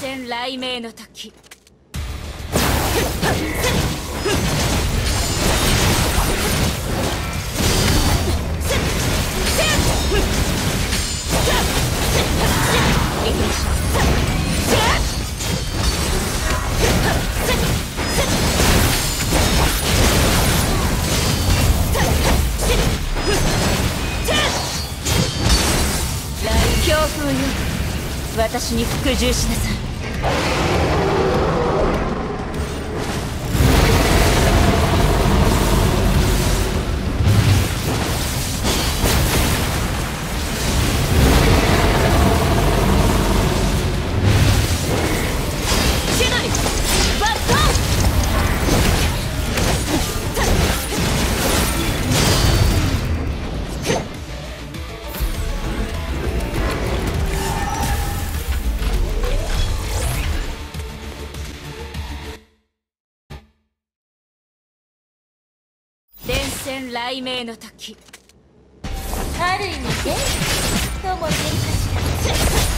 戦雷鳴の時。強風よ。私に服従しなさい。Thank you. 戦雷鳴の時。春に天気とも言えるかしら。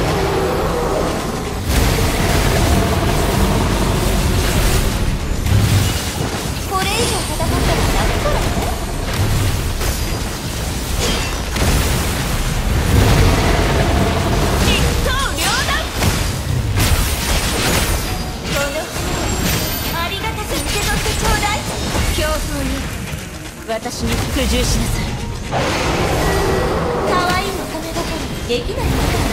私に服従しなさい。可愛いのためだからできないのか